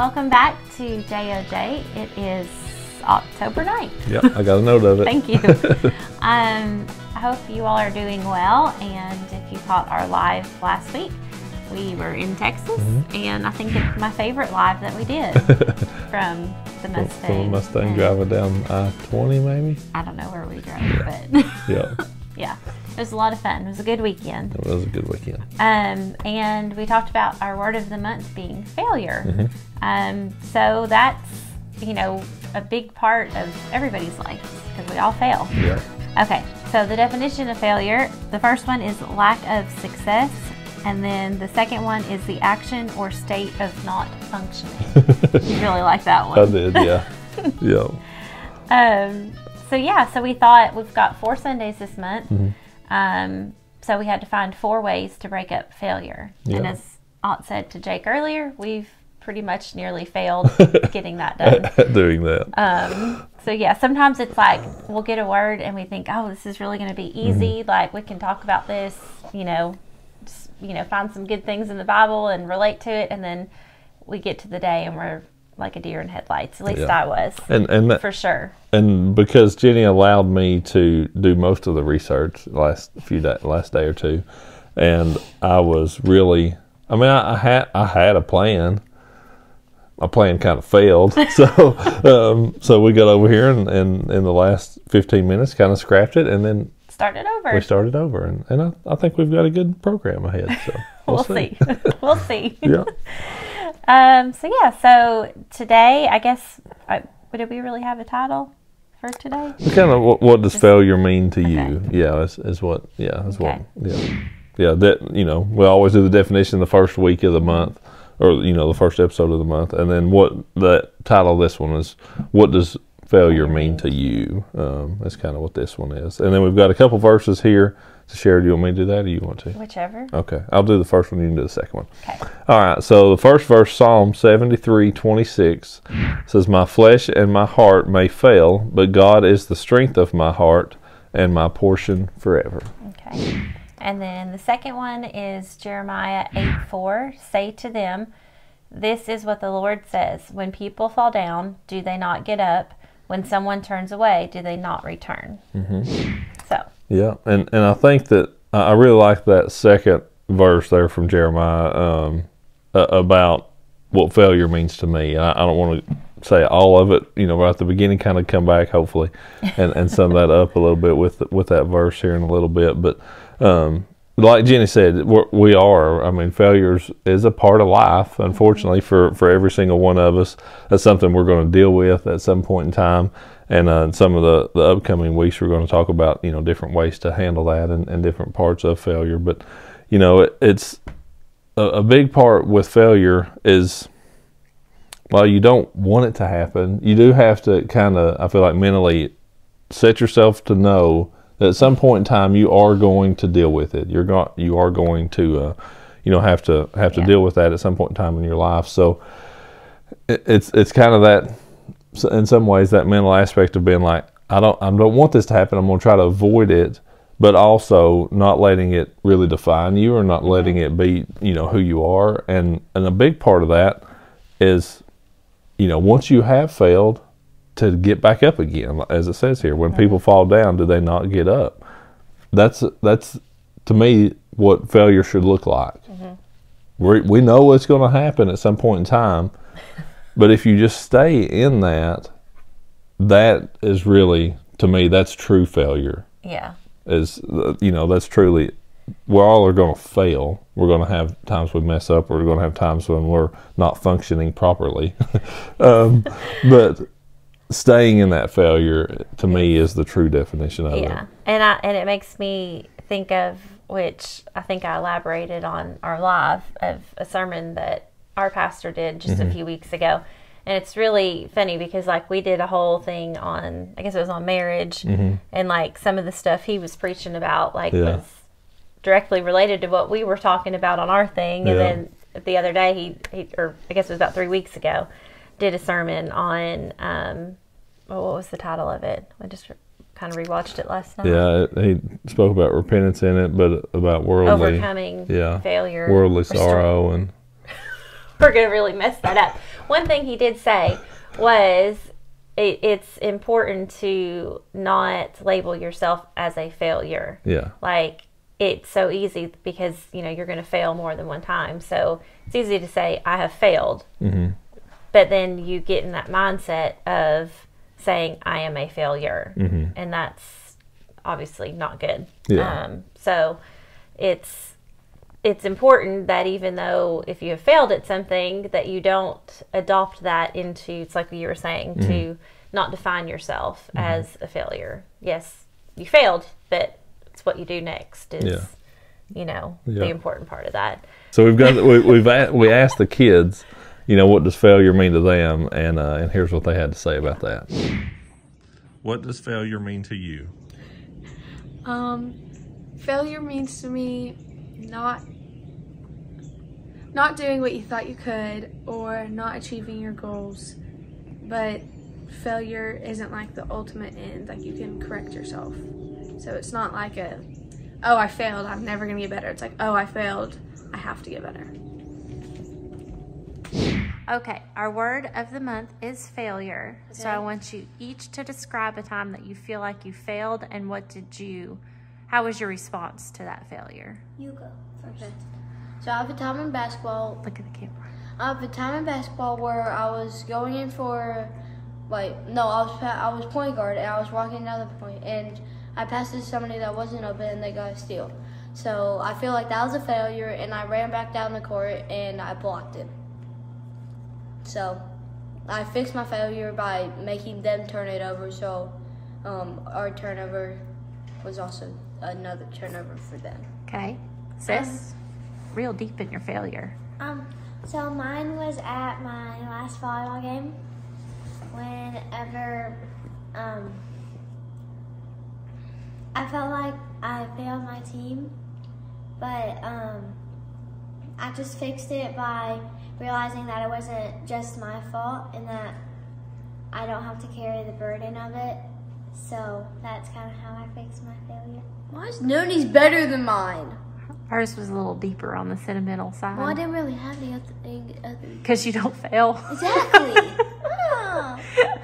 welcome back to JOJ. It is October 9th. Yep, I got a note of it. Thank you. um, I hope you all are doing well. And if you caught our live last week, we were in Texas, Mm-hmm. and I think it's my favorite live that we did from the Mustang. From a Mustang driving down I twenty maybe. I don't know where we drove, but Yeah, yeah, it was a lot of fun. It was a good weekend. it was a good weekend. Um, and we talked about our word of the month being failure. Mm-hmm. Um, so that's, you know, a big part of everybody's life because we all fail. Yeah, Okay, so the definition of failure the first one is lack of success, and then the second one is the action or state of not functioning. you really like that one. I did. Yeah, yeah. Um, so yeah, so we thought we've got four Sundays this month. Mm-hmm. Um, so we had to find four ways to break up failure. And as Ott said to Jake earlier, we've pretty much nearly failed getting that done. Doing that. Um, so yeah, sometimes it's like we'll get a word and we think, oh, this is really going to be easy. Like we can talk about this, you know, just, you know, find some good things in the Bible and relate to it, and then we get to the day and we're like a deer in headlights. At least Yeah. I was And and that, for sure. and because Jennie allowed me to do most of the research last few day, last day or two, and I was really, I mean, I, I had I had a plan. My plan kind of failed, so um, so we got over here and, and in the last fifteen minutes kind of scrapped it, and then started over. we started over, and, and I, I think we've got a good program ahead. So we'll, we'll see. we'll see. yeah, Um, so yeah, so today, I guess, uh, did we really have a title for today? kind of what, what does failure mean to you? Yeah, is, is what yeah is Okay. what yeah yeah that you know we always do the definition the first week of the month or you know the first episode of the month, and then what the title of this one is what does failure mean to you? Um, that's kind of what this one is, and then we've got a couple verses here to share. Do you want me to do that, or you want to? Whichever. Okay, I'll do the first one. You can do the second one. Okay. All right. So the first verse, Psalm seventy-three twenty-six, says, "My flesh and my heart may fail, but God is the strength of my heart and my portion forever." Okay. And then the second one is Jeremiah 8 4. Say to them, This is what the Lord says. When people fall down, do they not get up? When someone turns away, do they not return? Mm-hmm. So, Yeah, and and I think that I really like that second verse there from Jeremiah um, about what failure means to me. I, I don't want to say all of it, you know, right at the beginning. Kind of come back, hopefully, and and sum that up a little bit with with that verse here in a little bit. But um, like Jennie said, we're, we are. I mean, failures is a part of life. Unfortunately, for for every single one of us, that's something we're going to deal with at some point in time. And uh, some of the, the upcoming weeks, we're going to talk about you know different ways to handle that and, and different parts of failure. But you know, it, it's a, a big part with failure is while you don't want it to happen, you do have to kind of I feel like mentally set yourself to know at some point in time you are going to deal with it. You're going you are going to uh, you know have to have to Yeah. deal with that at some point in time in your life. So it, it's it's kind of that in some ways that mental aspect of being like I don't I don't want this to happen. I'm going to try to avoid it, but also not letting it really define you or not letting it be you know who you are. And and a big part of that is you know once you have failed to get back up again, as it says here. When people fall down, do they not get up? That's that's to me what failure should look like. We we know what's going to happen at some point in time, but if you just stay in that, that is really to me that's true failure. yeah. Is uh, you know that's truly we're all are going to fail. We're going to have times we mess up. We're going to have times when we're not functioning properly. um, but staying in that failure to me is the true definition of Yeah, it. and I and it makes me think of which I think I elaborated on our live of a sermon that our pastor did just a few weeks ago, and it's really funny because like we did a whole thing on I guess it was on marriage and like some of the stuff he was preaching about like Yeah. was directly related to what we were talking about on our thing, and Yeah. then the other day he, he or I guess it was about three weeks ago did a sermon on um, well, what was the title of it? I just kind of rewatched it last night. Yeah, he spoke about repentance in it, but about worldly, Overcoming yeah, failure, worldly sorrow, and We're gonna really mess that up. one thing he did say was it, it's important to not label yourself as a failure. Yeah. Like it's so easy because you know you're going to fail more than one time. So it's easy to say I have failed, Mm-hmm. but then you get in that mindset of saying I am a failure, and that's obviously not good. Mm-hmm. Yeah. Um, so it's it's important that even though if you have failed at something that you don't adopt that into it's like you were saying Mm-hmm. to not define yourself as a failure yes you failed but it's what you do next is Yeah. you know Yeah. the important part of that So we've got we, we've we asked the kids, you know, what does failure mean to them, and uh, and here's what they had to say about that. What does failure mean to you? Um, failure means to me not not doing what you thought you could or not achieving your goals. But failure isn't like the ultimate end. Like you can correct yourself. So it's not like a oh I failed, I'm never gonna get better. It's like oh I failed, I have to get better. Okay, our word of the month is failure. So I want you each to describe a time that you feel like you failed and what did you, how was your response to that failure? You go first. So I have a time in basketball. Look at the camera. I have a time in basketball where I was going in for, like, no, I was I was point guard and I was walking down the point and I passed it to somebody that wasn't open and they got a steal. So I feel like that was a failure and I ran back down the court and I blocked it. So I fixed my failure by making them turn it over. So um, our turnover was also another turnover for them. Okay, sis, real deep in your failure. Um, so mine was at my last volleyball game. Whenever, um, I felt like I failed my team, but um, I just fixed it by realizing that it wasn't just my fault and that I don't have to carry the burden of it. So that's kind of how I fixed my failure. Why is Noni's better than mine? Hers was a little deeper on the sentimental side. Well, I didn't really have any other thing. Because you don't fail. Exactly. Ah.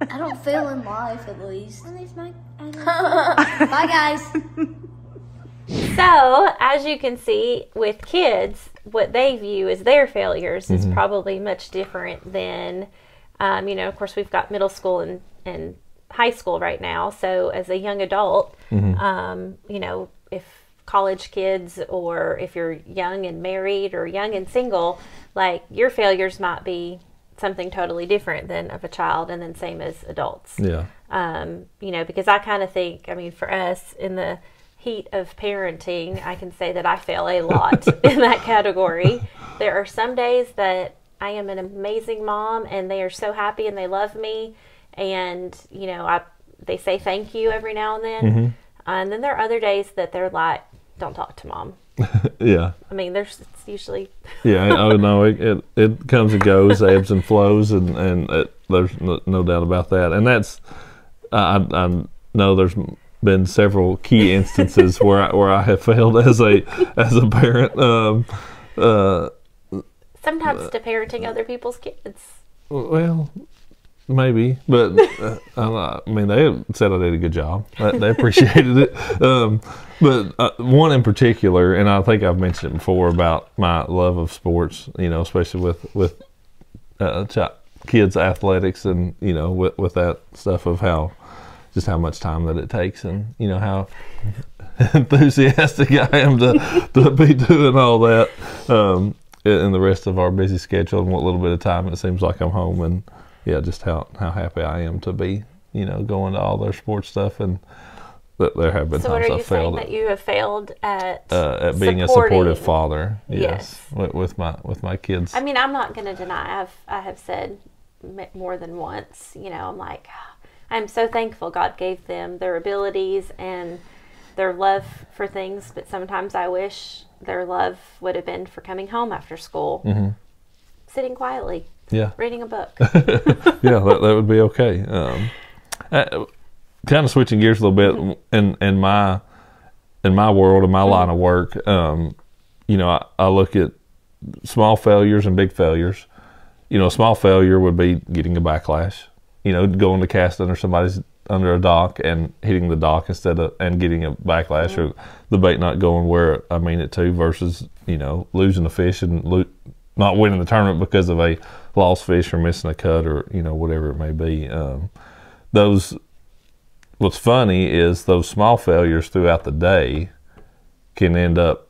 I don't fail in life, at least. At least my, I Bye, guys. So, as you can see with kids, what they view as their failures is probably much different than, um, you know, of course, we've got middle school and, and high school right now. So, as a young adult, um, you know, if college kids or if you're young and married or young and single, like your failures might be something totally different than of a child, and then same as adults Yeah. um, you know, because I kind of think, I mean, for us in the heat of parenting, I can say that I fail a lot in that category. There are some days that I am an amazing mom and they are so happy and they love me. And, you know, I, they say thank you every now and then. Mm-hmm. Uh, and then there are other days that they're like, don't talk to mom. Yeah. I mean, there's it's usually, Yeah. Oh no, it, it it comes and goes, ebbs and flows, and and it, there's no, no doubt about that. And that's I I know there's been several key instances where I, where I have failed as a as a parent. Um, uh, sometimes to parenting other people's kids. well, maybe, but uh, I, I mean they said I did a good job. They, they appreciated it. Um, but uh, one in particular, and I think I've mentioned it before about my love of sports. You know, especially with with uh, ch- kids athletics, and you know with with that stuff of how just how much time that it takes, and you know how enthusiastic I am to to be doing all that. Um, in the rest of our busy schedule and what little bit of time it seems like I'm home and yeah, just how how happy I am to be, you know, going to all their sports stuff and that there have been So, what times are I you saying failed that you have failed at? uh, at being a supportive father. Yes, Yes. With, with my with my kids. I mean, I'm not going to deny. I've I have said more than once. You know, I'm like, I'm so thankful God gave them their abilities and their love for things, but sometimes I wish their love would have been for coming home after school, Mm-hmm. sitting quietly, yeah, reading a book. yeah, that, that would be okay. Um, uh, kind of switching gears a little bit in in my in my world in my line of work. Um, you know, I, I look at small failures and big failures. you know, a small failure would be getting a backlash. You know, going to cast under somebody's under a dock and hitting the dock instead of and getting a backlash or the bait not going where I mean it to versus you know losing a fish and lo- not winning the tournament because of a lost fish or missing a cut or you know whatever it may be. Um, those what's funny is those small failures throughout the day can end up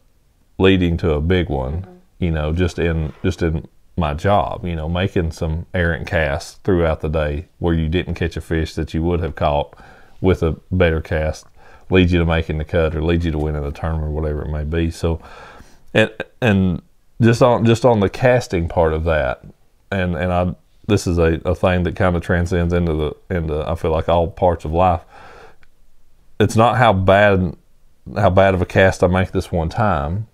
leading to a big one. You know, just in just in my job. You know, making some errant casts throughout the day where you didn't catch a fish that you would have caught with a better cast leads you to making the cut or leads you to winning the tournament or whatever it may be. So, and and just on just on the casting part of that, and and I this is a, a thing that kind of transcends into the into I feel like all parts of life. It's not how bad how bad of a cast I make this one time.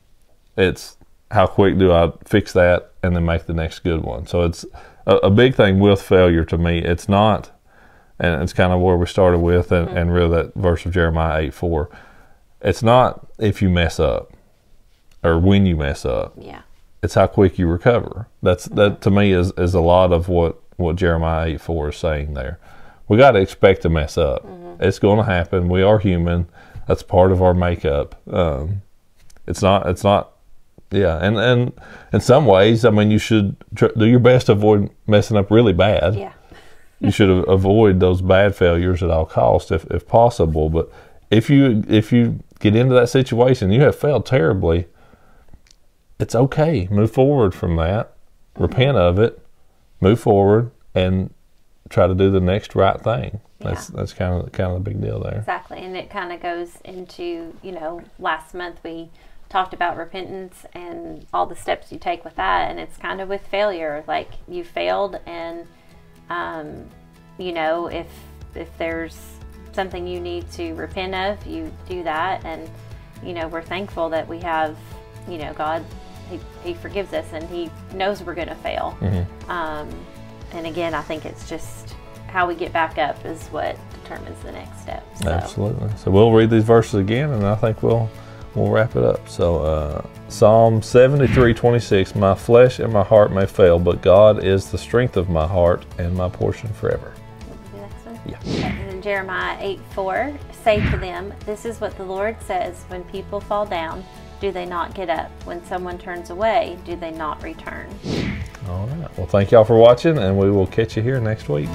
It's how quick do I fix that and then make the next good one. So it's a, a big thing with failure to me. It's not, and it's kind of where we started with, and, mm-hmm. and really that verse of Jeremiah 8 4. It's not if you mess up or when you mess up. Yeah. It's how quick you recover. That's that mm-hmm. to me is, is a lot of what, what Jeremiah 8 4 is saying there. We got to expect to mess up. Mm-hmm. It's going to happen. We are human. That's part of our makeup. Um, it's not. It's not yeah, and and in some ways, I mean, you should tr- do your best to avoid messing up really bad. Yeah. You should avoid those bad failures at all costs, if if possible. But if you if you get into that situation, you have failed terribly. It's okay. Move forward from that. Mm-hmm. Repent of it. Move forward and try to do the next right thing. That's that's kind of kind of the big deal there. Exactly. And it kind of goes into, you know, last month we talked about repentance and all the steps you take with that. And it's kind of with failure. Like you failed, and, um, you know, if, if there's something you need to repent of, you do that. And, you know, we're thankful that we have, you know, God, He, he forgives us and He knows we're going to fail. Um, and again, I think it's just how we get back up is what determines the next step. So. Absolutely. So we'll read these verses again, and I think we'll we'll wrap it up. So uh, Psalm seventy three twenty six: My flesh and my heart may fail, but God is the strength of my heart and my portion forever. Yeah. And then Jeremiah 8 4 Say to them, This is what the Lord says when people fall down, do they not get up? When someone turns away, do they not return? All right. Well, thank y'all for watching, and we will catch you here next week.